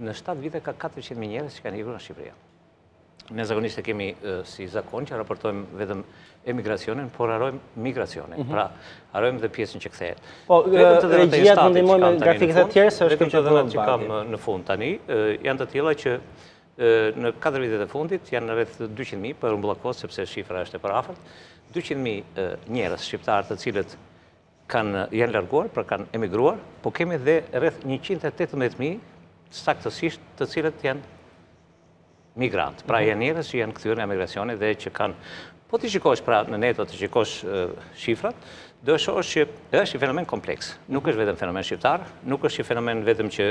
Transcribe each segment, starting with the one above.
Në shtatë vite ka 400 mijë njerëz që kanë ikur nga Shqipëria. Ne zakonisht e kemi si zakon që raportojmë vetëm emigracionin, por harrojmë migracionin. Mhm. Pra, harrojmë dhe pjesën që kthehet. Po, regjia të ndihmojë me grafikët e tjerë se edhe këto të dhënat që kam në fund tani, janë të tilla që në 4 vitet e fundit janë rreth 200.000, po rrumbullakos, sepse shifra është e përafërt, 200.000 njerëz shqiptarë të cilët kanë janë larguar, pra kanë emigruar, po kemi dhe rreth njëqind e tetëmbëdhjetë mijë saktësisht të cilët janë migrantë, pra mhm. janë njerëz që janë kthyer nga emigracioni dhe që kanë po t'i shikosh pra në neto t'i shikosh shifrat, do shohësh që është një fenomen kompleks. Nuk mhm. është vetëm fenomen shqiptar, nuk është një fenomen vetëm që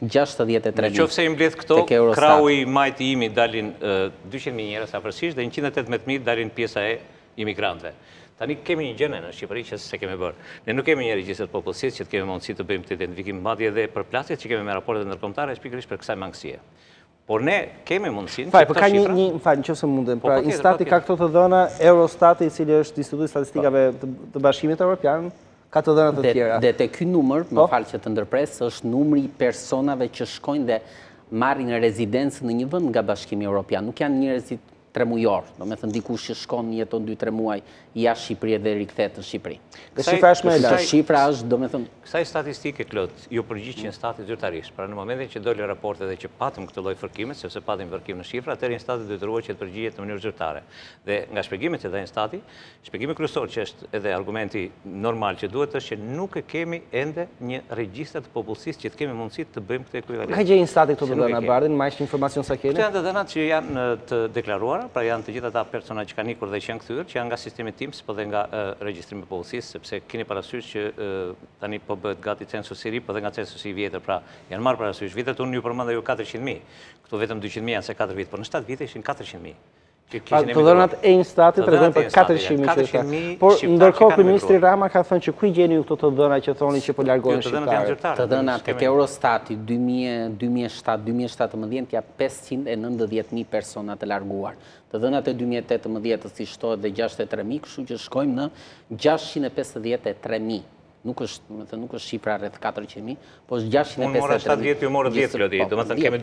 gjashtëdhjetë e tre mijë tek Eurostati. Në qoftë se i mbledh këto, krahu i majtë i imi dalin dyqind mijë njerëz afërsisht dhe njëqind e tetëmbëdhjetë mijë dalin pjesa e imigrantëve. Tani kemi një gjë ne në Shqipëri që s'e kemi bërë. Ne nuk kemi një regjistër të popullsisë që të kemi mundësi të bëjmë këtë identifikim, madje edhe përplasjet që kemi me raportet ndërkombëtare është pikërisht për kësaj mangësie. Por ne kemi mundësin... Fal, po ka një, një, më fal, në qoftë se mundem, po, pra, Instati ka këto të dhëna, Eurostati, i cili është instituti i statistikave të Bashkimit Europian, ka të dhëna të tjera. Dhe te ky numër, më po. fal që të ndërpres, është numri i personave që shkojnë dhe marrin rezidencë në një vend nga Bashkimi Europian. Nuk janë njërezit tremujor, domethënë dikush që shkon jeton dy tre muaj jashtë Shqipërisë dhe rikthehet në Shqipëri. Dhe shifra është më e lartë. Shifra është, domethënë, kësaj statistike Klod iu përgjigj Instati zyrtarisht. Pra në momentin që doli raporti dhe që patëm këtë lloj fërkimi, sepse patëm fërkim në shifra, atëherë Instati u detyrua që të përgjigjet në mënyrë zyrtare. Dhe nga shpjegimet që dha Instati, Shpjegimi kryesor që është edhe argumenti normal që duhet është që nuk e kemi ende një regjistër të popullsisë që të kemi mundësi të bëjmë këtë ekuivalent. Ku i ka gjetur Instati këto të dhëna Bardhi, me aq informacion sa keni? Këto janë të dhënat që janë të deklaruara, pra janë të gjithë ata persona që kanë ikur dhe që janë kthyer, që janë nga sistemi TIMS po dhe nga regjistrimi i popullsisë, sepse kini parasysh që tani po bëhet gati censusi i ri po dhe nga censusi i vjetër, pra janë marrë parasysh vitet, unë ju përmenda ju katërqind mijë, këtu vetëm dyqind mijë janë në katër vite, por në shtatë vite ishin katërqind mijë. Të dhënat e Instatit tregojnë për 400.000 qytetarë. Por, ndërkohë, Kryeministri Rama ka thënë që ku i gjeni ju këto të dhëna që thoni që po largohen jo, shqiptarët. Të dhënat tek Eurostati 2007-2017 janë 590.000 persona të larguar. Të dhënat e 2018-s i shtohet dhe 63.000, kështu që shkojmë në 653.000 nuk është, domethënë, nuk është shifra rreth 400.000, po është 653.000. Unë mora 7 vjet, ju morët 10 vjet, Klodi, domethënë kemi 2